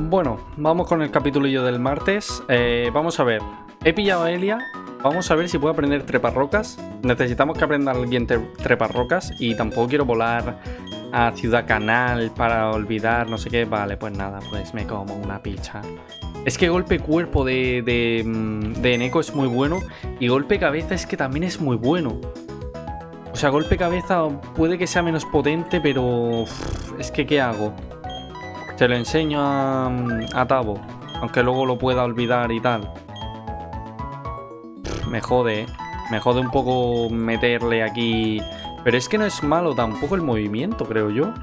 Bueno, vamos con el capítulillo del martes. Eh, vamos a ver. He pillado a Elia. Vamos a ver si puedo aprender treparrocas. Necesitamos que aprenda alguien treparrocas. Y tampoco quiero volar a Ciudad Canal para olvidar no sé qué. Vale, pues nada, pues me como una picha. Es que golpe cuerpo de, de, mm, de Eneco es muy bueno. Y golpe cabeza es que también es muy bueno. O sea, golpe cabeza puede que sea menos potente, pero... es que ¿qué hago? Se lo enseño a, a Tavo. Aunque luego lo pueda olvidar y tal. Me jode, ¿eh? Me jode un poco meterle aquí... Pero es que no es malo tampoco el movimiento, creo yo.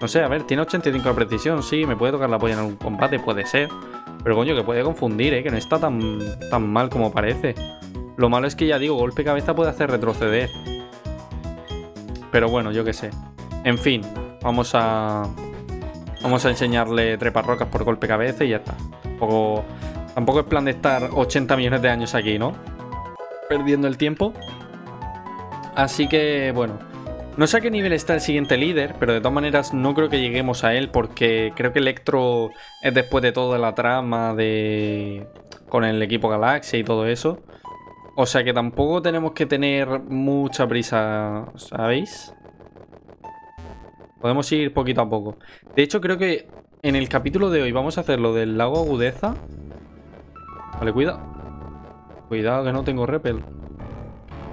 No sé, a ver, tiene 85 de precisión, sí, me puede tocar la polla en un combate, puede ser. Pero coño, que puede confundir, ¿eh? Que no está tan, tan mal como parece. Lo malo es que ya digo, golpe cabeza puede hacer retroceder. Pero bueno, yo qué sé. En fin, vamos a... Vamos a enseñarle trepar rocas por golpe cabeza y ya está. Tampoco, tampoco es plan de estar 80 millones de años aquí, ¿no? Perdiendo el tiempo. Así que, bueno. No sé a qué nivel está el siguiente líder, pero de todas maneras no creo que lleguemos a él porque creo que Electro es después de toda la trama de... con el equipo Galaxia y todo eso. O sea que tampoco tenemos que tener mucha prisa, ¿sabéis? Podemos ir poquito a poco. De hecho, creo que en el capítulo de hoy vamos a hacer lo del lago agudeza. Vale, cuidado. Cuidado que no tengo repel.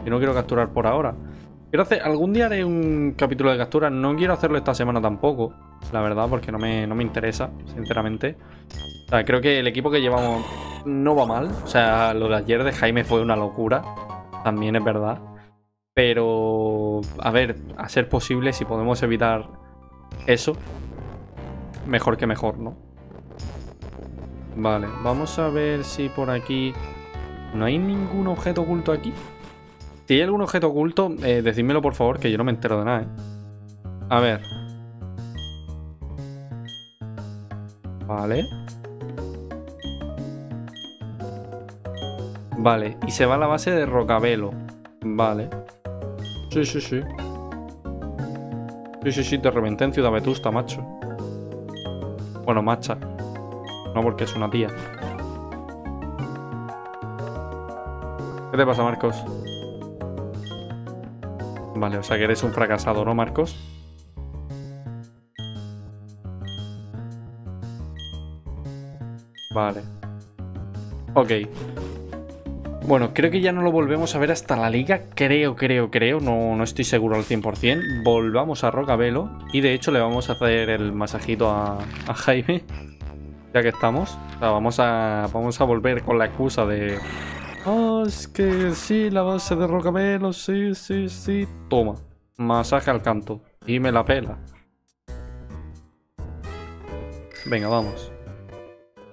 Y no quiero capturar por ahora. Quiero hacer... Algún día haré un capítulo de captura. No quiero hacerlo esta semana tampoco. La verdad, porque no me, no me interesa, sinceramente. O sea, creo que el equipo que llevamos no va mal. O sea, lo de ayer de Jaime fue una locura. También es verdad. Pero, a ver, a ser posible, si podemos evitar eso, mejor que mejor, ¿no? Vale, vamos a ver si por aquí... ¿No hay ningún objeto oculto aquí? Si hay algún objeto oculto, eh, decídmelo por favor, que yo no me entero de nada, ¿eh? A ver. Vale. Vale, y se va a la base de Rocabelo. Vale. Sí, sí, sí. Sí, sí, sí, te reventé en Ciudad Vetusta, macho. Bueno, macha. No, porque es una tía. ¿Qué te pasa, Marcos? Vale, o sea que eres un fracasado, ¿no, Marcos? Vale. Ok. Bueno, creo que ya no lo volvemos a ver hasta la liga. Creo, creo, creo. No, no estoy seguro al 100%. Volvamos a Rocabelo. Y de hecho le vamos a hacer el masajito a, Jaime. Ya que estamos. O sea, vamos a, vamos a volver con la excusa de... Oh, es que sí, la base de Rocabelo. Sí, sí, sí. Toma. Masaje al canto. Y me la pela. Venga, vamos.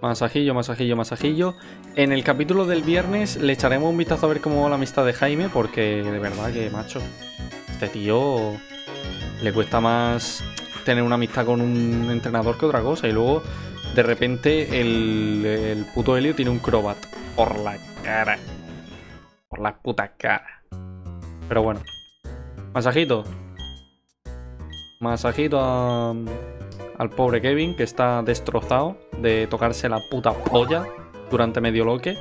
Masajillo, masajillo, masajillo. En el capítulo del viernes le echaremos un vistazo a ver cómo va la amistad de Jaime, porque de verdad que, macho, este tío le cuesta más tener una amistad con un entrenador que otra cosa. Y luego, de repente, el, puto Helio tiene un crobat por la cara. Por la puta cara. Pero bueno. Masajito. Masajito al pobre Kevin, que está destrozado de tocarse la puta polla durante medio loque.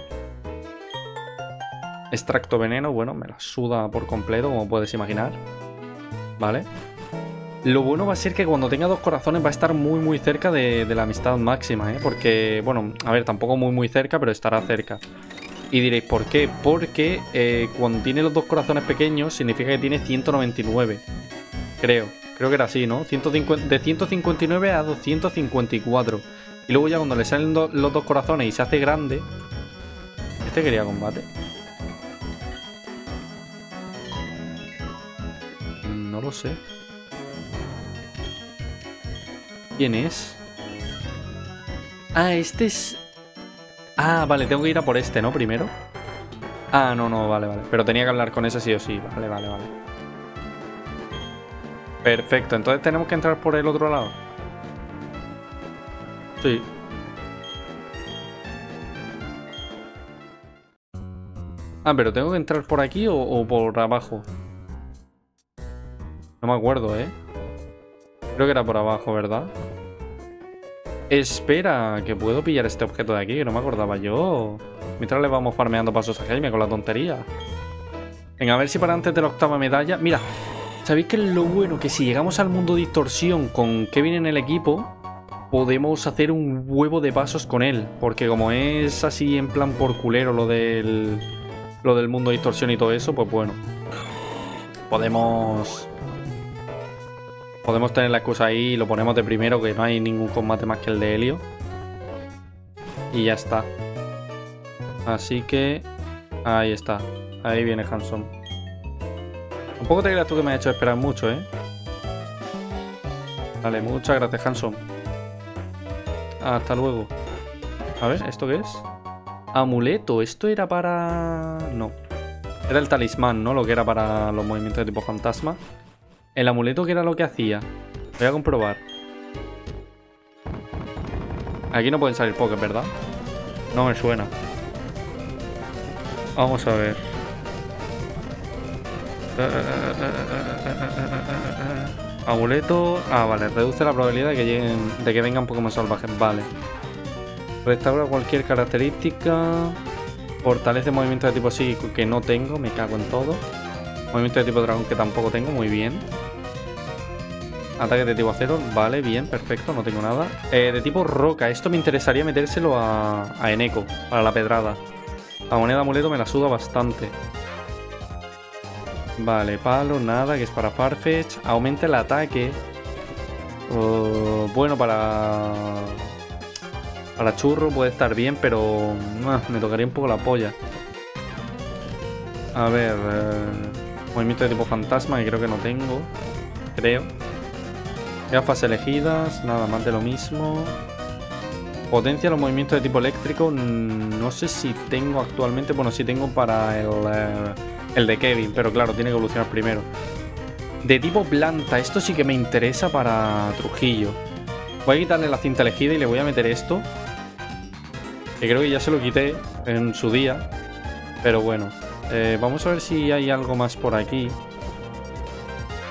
Extracto veneno, bueno, me la suda por completo, como puedes imaginar. Vale. Lo bueno va a ser que cuando tenga dos corazones va a estar muy muy cerca de, la amistad máxima, ¿eh? Porque, bueno, a ver, tampoco muy muy cerca, pero estará cerca. Y diréis, ¿por qué? Porque eh, cuando tiene los dos corazones pequeños significa que tiene 199. Creo. Creo que era así, ¿no? 150, de 159 a 254. Y luego ya cuando le salen los dos corazones y se hace grande... Este quería combate. No lo sé. ¿Quién es? Ah, este es... Ah, vale, tengo que ir a por este, ¿no? Primero. Ah, no, no, vale, vale. Pero tenía que hablar con ese sí o sí. Vale, vale, vale. Perfecto, entonces tenemos que entrar por el otro lado. Ah, pero ¿tengo que entrar por aquí o, por abajo? No me acuerdo, ¿eh? Creo que era por abajo, ¿verdad? Espera, que puedo pillar este objeto de aquí, que no me acordaba yo. Mientras le vamos farmeando pasos a Jaime con la tontería. Venga, a ver si para antes de la octava medalla... Mira, ¿sabéis qué es lo bueno? Que si llegamos al mundo distorsión con Kevin en el equipo, podemos hacer un huevo de pasos con él. Porque como es así en plan por culero lo del, lo del mundo distorsión y todo eso, pues bueno. Podemos... Podemos tener la excusa ahí y lo ponemos de primero, que no hay ningún combate más que el de Helio. Y ya está. Así que... Ahí está. Ahí viene Hanson. Un poco te creas tú que me ha hecho esperar mucho, ¿eh? Vale, muchas gracias, Hanson. Hasta luego. A ver, ¿esto qué es? Amuleto. Esto era para... No. Era el talismán, ¿no? Lo que era para los movimientos de tipo fantasma. El amuleto que era lo que hacía. Voy a comprobar. Aquí no pueden salir pokés, ¿verdad? No me suena. Vamos a ver. Amuleto. Ah, vale. Reduce la probabilidad de que lleguen. de que vengan Pokémon salvajes. Vale. Restaura cualquier característica. Fortalece movimiento de tipo psíquico que no tengo. Me cago en todo. Movimiento de tipo dragón que tampoco tengo. Muy bien. Ataque de tipo acero. Vale, bien, perfecto. No tengo nada. Eh, de tipo roca. Esto me interesaría metérselo a, a Eneco. Para la pedrada. La moneda amuleto me la suda bastante. Vale, palo, nada, que es para Farfetch. Aumenta el ataque. Bueno, para... Para churro puede estar bien, pero... Ah, me tocaría un poco la polla. A ver... Eh, movimiento de tipo fantasma, que creo que no tengo. Creo. Gafas elegidas, nada más de lo mismo. Potencia los movimientos de tipo eléctrico. No sé si tengo actualmente. Bueno, sí tengo para el, eh, el de Kevin, pero claro, tiene que evolucionar primero. De tipo planta, esto sí que me interesa para Trujillo. Voy a quitarle la cinta elegida y le voy a meter esto. Que creo que ya se lo quité en su día. Pero bueno, eh, vamos a ver si hay algo más por aquí.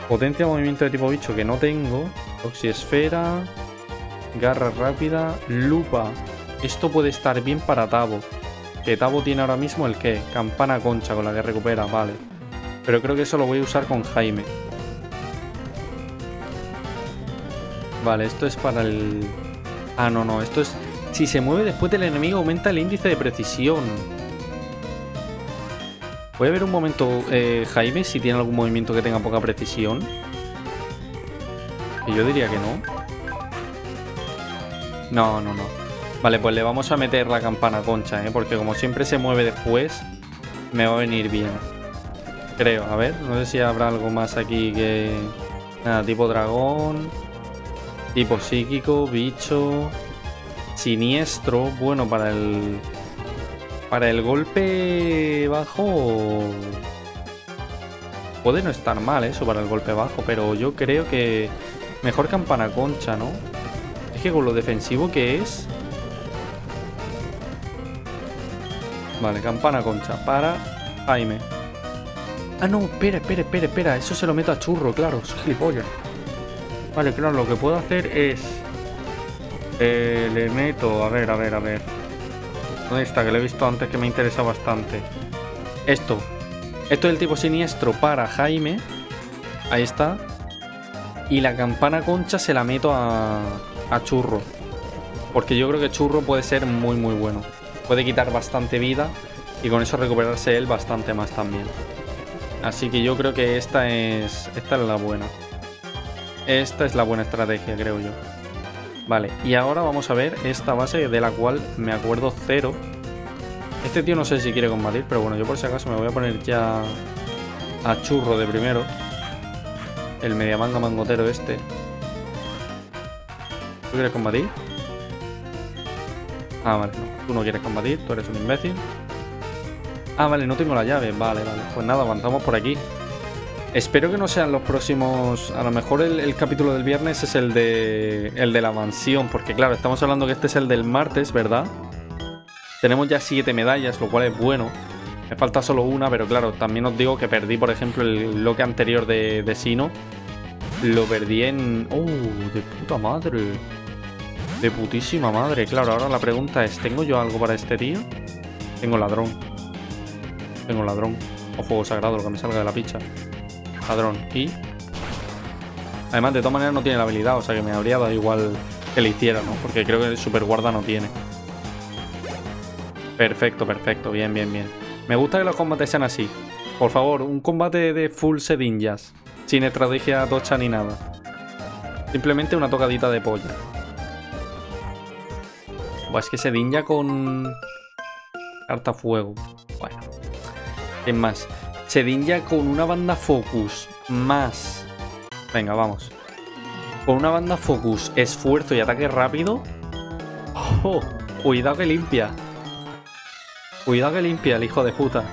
Potencia movimiento de tipo bicho que no tengo. Oxiesfera. Garra rápida. Lupa. Esto puede estar bien para Tavo. Que Tavo tiene ahora mismo el que? Campana concha con la que recupera, vale. Pero creo que eso lo voy a usar con Jaime. Vale, esto es para el... Ah, no, no, esto es... Si se mueve después del enemigo aumenta el índice de precisión. Voy a ver un momento, eh, Jaime, si tiene algún movimiento que tenga poca precisión. Y yo diría que no. No, no, no. Vale, pues le vamos a meter la campana concha, ¿eh? Porque como siempre se mueve después, me va a venir bien. Creo, a ver, no sé si habrá algo más aquí que... Nada, tipo dragón. Tipo psíquico, bicho. Siniestro. Bueno, para el... Para el golpe bajo... Puede no estar mal eso para el golpe bajo, pero yo creo que... Mejor campana concha, ¿no? Es que con lo defensivo que es... Vale, campana concha para Jaime. Ah, no, espera, espera, espera, espera. Eso se lo meto a churro, claro. Soy gilipollas. Vale, claro, lo que puedo hacer es... Eh, le meto... A ver, a ver, a ver. ¿Dónde está? Que lo he visto antes que me interesa bastante. Esto. Esto es el tipo siniestro para Jaime. Ahí está. Y la campana concha se la meto a, a Churro. Porque yo creo que Churro puede ser muy muy bueno. Puede quitar bastante vida y con eso recuperarse él bastante más también. Así que yo creo que esta es, esta es la buena. Esta es la buena estrategia, creo yo. Vale, y ahora vamos a ver esta base de la cual me acuerdo cero. Este tío no sé si quiere combatir, pero bueno, yo por si acaso me voy a poner ya a churro de primero. El mediamanga mangotero este. ¿Tú quieres combatir? Ah, vale, no. Tú no quieres combatir, tú eres un imbécil. Ah, vale, no tengo la llave. Vale, vale. Pues nada, avanzamos por aquí. Espero que no sean los próximos. A lo mejor el, capítulo del viernes es el de. el de la mansión. Porque claro, estamos hablando que este es el del martes, ¿verdad? Tenemos ya siete medallas, lo cual es bueno. Me falta solo una, pero claro, también os digo que perdí, por ejemplo, el bloque anterior de, de Sino. Lo perdí en. ¡Oh! De puta madre. De putísima madre. Claro, ahora la pregunta es, ¿tengo yo algo para este tío? Tengo ladrón. Tengo ladrón. O fuego sagrado, lo que me salga de la picha. Ladrón. Y... Además, de todas maneras no tiene la habilidad, o sea que me habría dado igual que le hiciera, ¿no? Porque creo que el super guarda no tiene. Perfecto, perfecto. Bien, bien, bien. Me gusta que los combates sean así. Por favor, un combate de full sedinjas. Sin estrategia tocha ni nada. Simplemente una tocadita de polla. Buah, es que sedinja con... Carta fuego. Bueno. ¿Qué más? Sedinja con una banda focus. Más. Venga, vamos. Con una banda focus, esfuerzo y ataque rápido. Oh, cuidado que limpia. Cuidado que limpia el hijo de puta.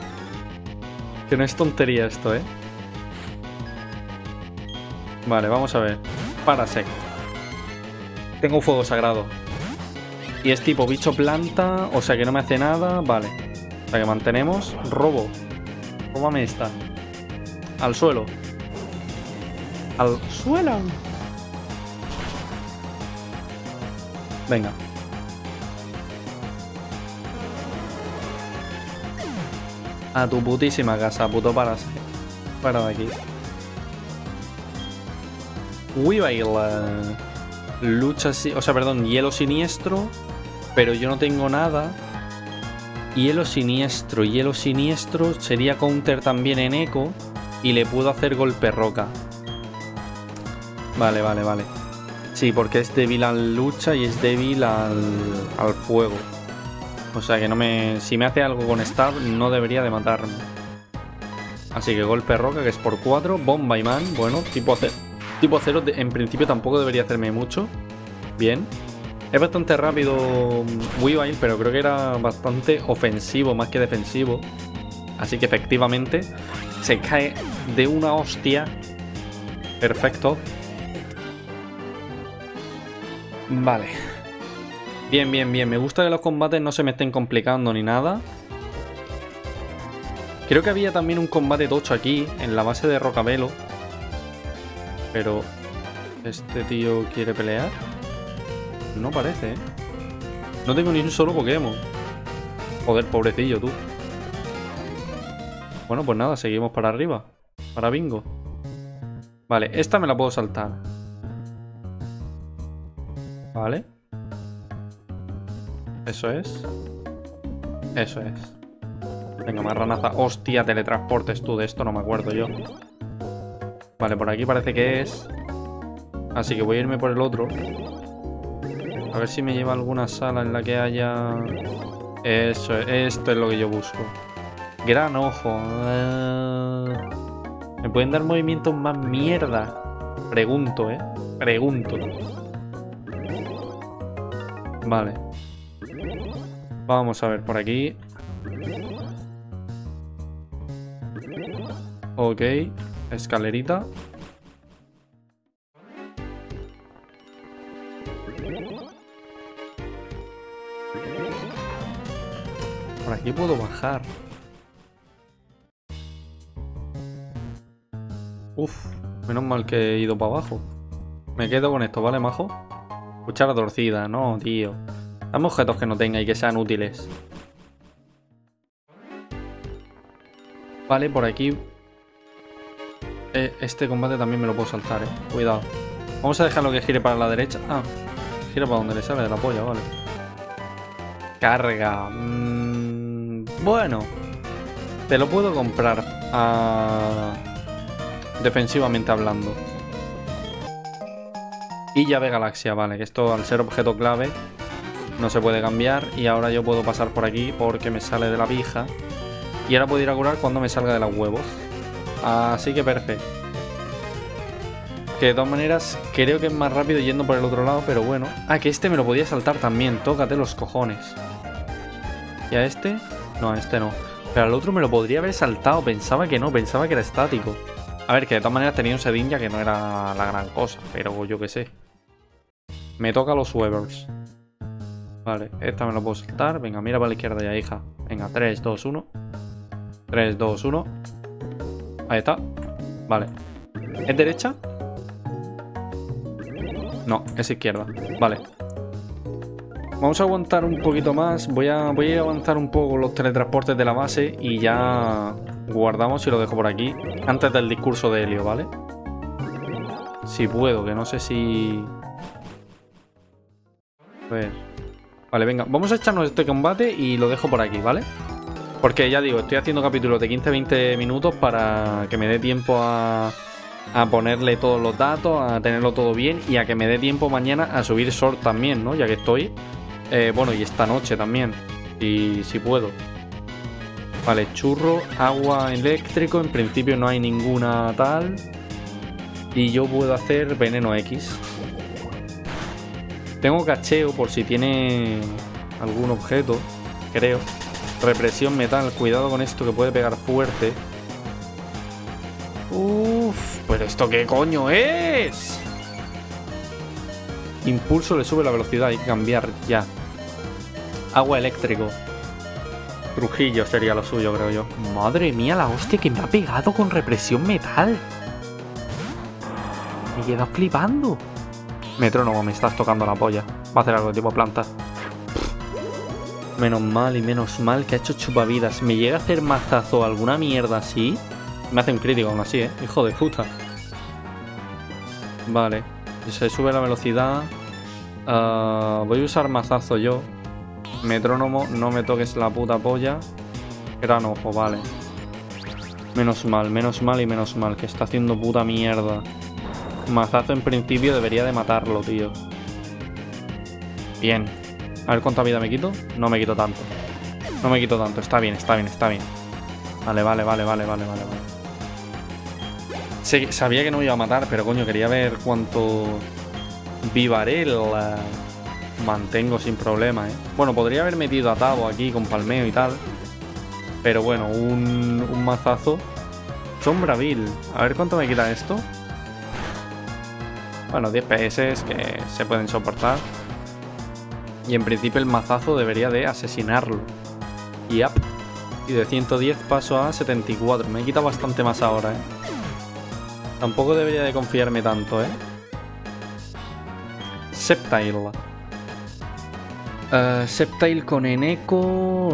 Que no es tontería esto, ¿eh? Vale, vamos a ver. Parasect. Tengo fuego sagrado. Y es tipo bicho planta, o sea que no me hace nada. Vale. O sea que mantenemos. Robo. Róbame esta. Al suelo. Al suelo. Venga. A tu putísima casa, puto para Para de aquí. Weavile. Lucha... O sea, perdón, hielo siniestro. Pero yo no tengo nada. Hielo siniestro. Hielo siniestro sería counter también en eco. Y le puedo hacer golpe roca. Vale, vale, vale. Sí, porque es débil a lucha y es débil al, al fuego. O sea que no me. Si me hace algo con Stab, no debería de matarme. Así que golpe roca, que es por 4. Bomba y man. Bueno, tipo acero. Tipo acero, en principio tampoco debería hacerme mucho. Bien. Es bastante rápido Weavile, pero creo que era bastante ofensivo más que defensivo. Así que efectivamente se cae de una hostia. Perfecto. Vale. Bien, bien, bien. Me gusta que los combates no se me estén complicando ni nada. Creo que había también un combate tocho aquí, en la base de Rocabelo. Pero... ¿Este tío quiere pelear? No parece, ¿eh? No tengo ni un solo Pokémon. Joder, pobrecillo, tú. Bueno, pues nada, seguimos para arriba. Para bingo. Vale, esta me la puedo saltar. Vale. Eso es. Eso es. Venga, marranaza. Hostia, teletransportes tú. De esto no me acuerdo yo. Vale, por aquí parece que es. Así que voy a irme por el otro. A ver si me lleva alguna sala en la que haya... Eso, esto es lo que yo busco. Gran ojo. Eh, ¿Me pueden dar movimientos más mierda? Pregunto, ¿eh? Pregunto. Vale. Vamos a ver por aquí. Ok, escalerita. Por aquí puedo bajar. Uf, menos mal que he ido para abajo. Me quedo con esto, ¿vale, majo? Cuchara torcida, no, tío. Dame objetos que no tenga y que sean útiles. Vale, por aquí... Eh, este combate también me lo puedo saltar, eh. Cuidado. Vamos a dejarlo que gire para la derecha. Ah, gira para donde le sale de la polla, vale. Carga. Mm, bueno. Te lo puedo comprar. Ah, defensivamente hablando. Y llave galaxia, vale. Que esto al ser objeto clave no se puede cambiar y ahora yo puedo pasar por aquí porque me sale de la pija. Y ahora puedo ir a curar cuando me salga de los huevos. Así que perfecto. Que de todas maneras creo que es más rápido yendo por el otro lado, pero bueno. Ah, que este me lo podía saltar también. Tócate los cojones. ¿Y a este? No, a este no. Pero al otro me lo podría haber saltado. Pensaba que no, pensaba que era estático. A ver, que de todas maneras tenía un sedinja que no era la gran cosa, pero yo qué sé. Me toca los Webers. Vale, esta me la puedo saltar. Venga, mira para la izquierda ya, hija. Venga, 3, 2, 1. 3, 2, 1. Ahí está. Vale. ¿Es derecha? No, es izquierda. Vale. Vamos a aguantar un poquito más. Voy a, voy a avanzar un poco los teletransportes de la base y ya guardamos y lo dejo por aquí. Antes del discurso de Helio, ¿vale? Si puedo, que no sé si... A ver... Vale, venga, vamos a echarnos este combate y lo dejo por aquí, ¿vale? Porque ya digo, estoy haciendo capítulos de 15-20 minutos para que me dé tiempo a, a ponerle todos los datos, a tenerlo todo bien y a que me dé tiempo mañana a subir short también, ¿no? Ya que estoy. Eh, bueno, y esta noche también, si, si puedo. Vale, churro, agua eléctrico, en principio no hay ninguna tal. Y yo puedo hacer veneno X. Tengo cacheo por si tiene algún objeto, creo. Represión metal, cuidado con esto que puede pegar fuerte. Uff, pero esto qué coño es. Impulso le sube la velocidad, hay que cambiar ya. Agua eléctrico. Trujillo sería lo suyo, creo yo. Madre mía, la hostia que me ha pegado con represión metal. Me queda flipando. Metrónomo, me estás tocando la polla. Va a hacer algo tipo planta. Menos mal y menos mal que ha hecho chupavidas. ¿Me llega a hacer mazazo alguna mierda así? Me hace un crítico aún así, ¿eh? Hijo de puta. Vale. Se sube la velocidad. Ah, voy a usar mazazo yo. Metrónomo, no me toques la puta polla. Gran ojo, vale. Menos mal, menos mal y menos mal. Que está haciendo puta mierda. Mazazo en principio debería de matarlo, tío. Bien. A ver cuánta vida me quito. No me quito tanto. No me quito tanto. Está bien, está bien, está bien. Vale, vale, vale, vale, vale, vale. vale. Sabía que no me iba a matar, pero coño, quería ver cuánto Vivarel mantengo sin problema, ¿eh? Bueno, podría haber metido a Tavo aquí con palmeo y tal. Pero bueno, un, un mazazo. Sombraville. A ver cuánto me quita esto. Bueno, 10 PS que se pueden soportar. Y en principio el mazazo debería de asesinarlo. Y up. Y de 110 paso a 74. Me he quitado bastante más ahora, ¿eh? Tampoco debería de confiarme tanto, ¿eh? Septile. Uh, Septile con Eneco.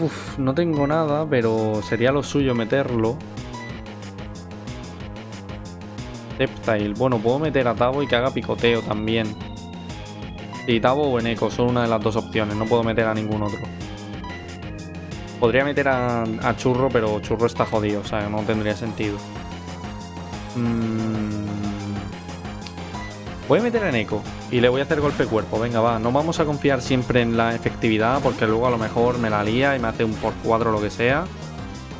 Uf, no tengo nada, pero sería lo suyo meterlo. Septile. Bueno, puedo meter a Tavo y que haga picoteo también. Sí, Tavo o Eneco son una de las dos opciones. No puedo meter a ningún otro. Podría meter a, Churro, pero Churro está jodido. O sea, no tendría sentido. Mmm... Voy a meter en eco y le voy a hacer golpe cuerpo. Venga, va. No vamos a confiar siempre en la efectividad porque luego a lo mejor me la lía y me hace un por 4 o lo que sea.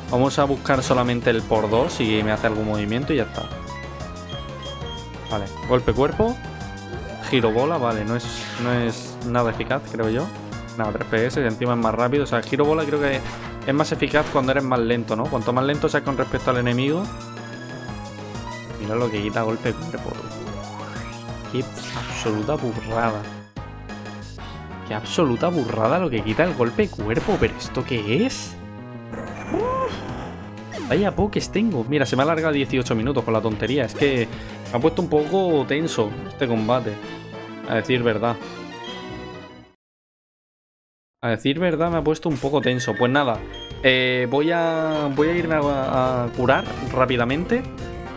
Vamos a buscar solamente el por 2 y me hace algún movimiento y ya está. Vale, golpe cuerpo. Giro bola, vale, no es, no es nada eficaz, creo yo. Nada, 3 PS y encima es más rápido. O sea, giro bola creo que es más eficaz cuando eres más lento, ¿no? Cuanto más lento seas con respecto al enemigo. Mira lo que quita golpe cuerpo, Qué absoluta burrada. Qué absoluta burrada lo que quita el golpe cuerpo. ¿Pero esto qué es? Vaya pokés tengo. Mira, se me ha alargado 18 minutos con la tontería. Es que me ha puesto un poco tenso este combate. A decir verdad. A decir verdad me ha puesto un poco tenso. Pues nada, eh, voy, a, voy a irme a, a curar rápidamente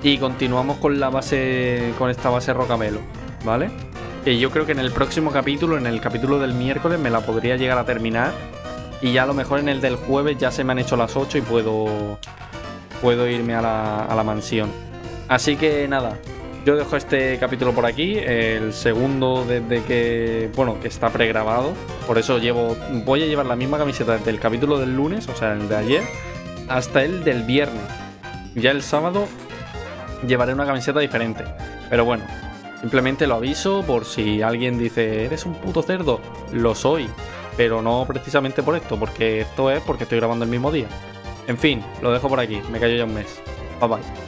y continuamos con la base, con esta base rocamelo. ¿vale? Que yo creo que en el próximo capítulo, en el capítulo del miércoles, me la podría llegar a terminar. Y ya a lo mejor en el del jueves ya se me han hecho las 8 y puedo, puedo irme a la, a la mansión. Así que nada, yo dejo este capítulo por aquí, el segundo desde que, bueno, que está pregrabado. Por eso llevo, voy a llevar la misma camiseta desde el capítulo del lunes, o sea, el de ayer, hasta el del viernes. Ya el sábado llevaré una camiseta diferente. Pero bueno, Simplemente lo aviso por si alguien dice, eres un puto cerdo. Lo soy, pero no precisamente por esto, porque esto es porque estoy grabando el mismo día. En fin, lo dejo por aquí. Me callo ya un mes. Bye bye.